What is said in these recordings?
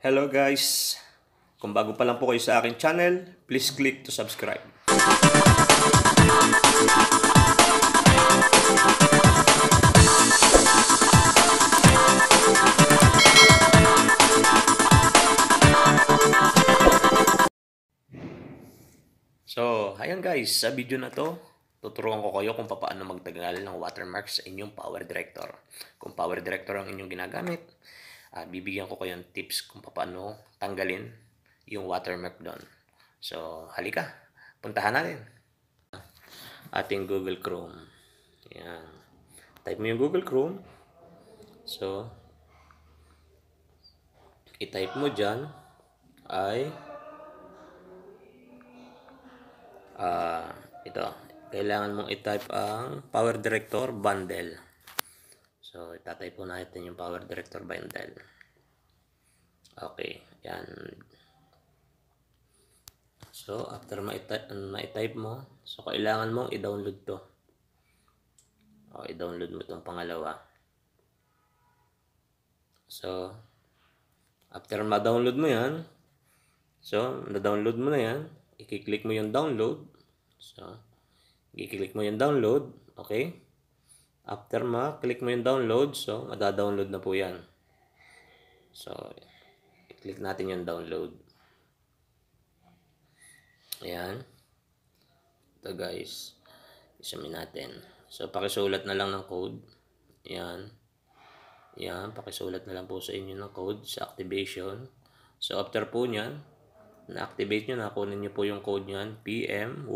Hello guys! Kung bago pa lang po kayo sa akin channel, please click to subscribe. So, ayan guys, sa video na to, tuturuan ko kayo kung paano magtagal ng watermark sa inyong power director. Kung power director ang inyong ginagamit, ah, bibigyan ko kayo ng tips kung paano tanggalin yung watermark doon. So, halika, puntahan natin. Ating Google Chrome. Yan. Type mo yung Google Chrome. So, i-type mo dyan ay ah ito kailangan mong i-type ang power director bundle so itatype po natin yung power director bundle okay yan so after ma-type, ma-type mo so kailangan mong i-download to o i-download mo itong pangalawa so after ma-download mo yan so na-download mo na yan i-click mo yung download. So, i-click mo yung download. Okay? After ma-click mo yung download, so, madadownload na po yan. So, i-click natin yung download. Ayan. Ito guys. Isamin natin. So, pakisulat na lang ng code. Ayan. Ayan. Pakisulat na lang po sa inyo ng code sa activation. So, after po nyan, na-activate nyo, nakunin nyo po yung code nyan, PMYZHBWE.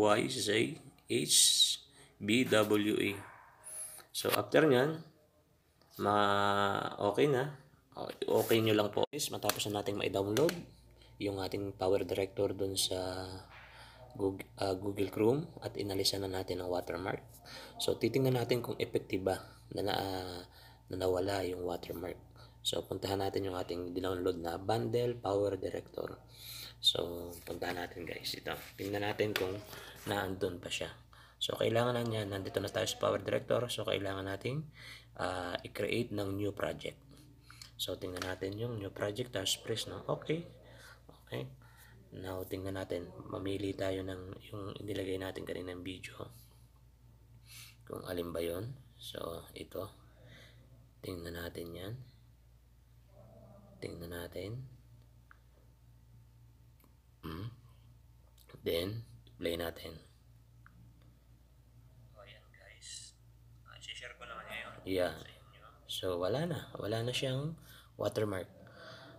So, after nyan, ma okay na. Okay nyo lang po. Matapos na natin ma-download yung ating power director dun sa Google, uh, Google Chrome at inalisan na natin ang watermark. So, titingnan natin kung effective na, na, uh, na nawala yung watermark. So, puntahan natin yung ating download na bundle power director. So, puntahan natin guys ito. Tingnan natin kung naandun pa siya. So, kailangan na niya, nandito na tayo sa Power Director. So, kailangan natin uh, i-create ng new project. So, tingnan natin yung new project. Tapos, press no? Okay. Okay. Now, tingnan natin. Mamili tayo ng yung inilagay natin kanina ng video. Kung alin ba yun. So, ito. Tingnan natin yan. Tingnan natin. Hmm. Then, play natin. So, ayan guys. Uh, share ko naman ngayon yeah. So, wala na. Wala na siyang watermark.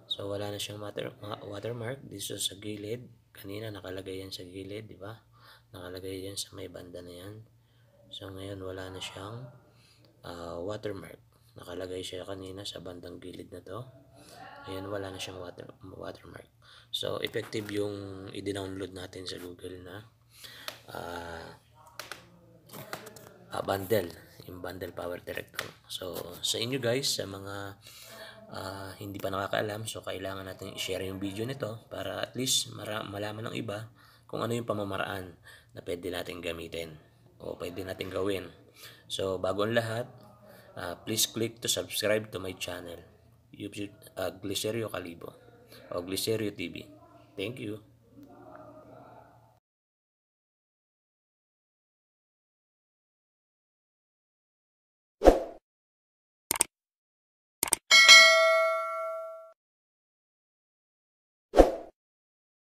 So, wala na siyang water, watermark dito sa gilid. Kanina nakalagay yan sa gilid, di ba? Nakalagay yan sa may banda na yan. So, ngayon wala na siyang uh, watermark. Nakalagay siya kanina sa bandang gilid na to. Ayan, wala na siyang water, watermark. So, effective yung i-download natin sa Google na uh, uh, bundle, yung bundle power director. So, sa inyo guys, sa mga uh, hindi pa nakakaalam, so kailangan natin i-share yung video nito para at least malaman ng iba kung ano yung pamamaraan na pwede natin gamitin o pwede natin gawin. So, bago ang lahat, uh, please click to subscribe to my channel. YouTube uh, Glicerio Calibo o Glicerio TV. Thank you.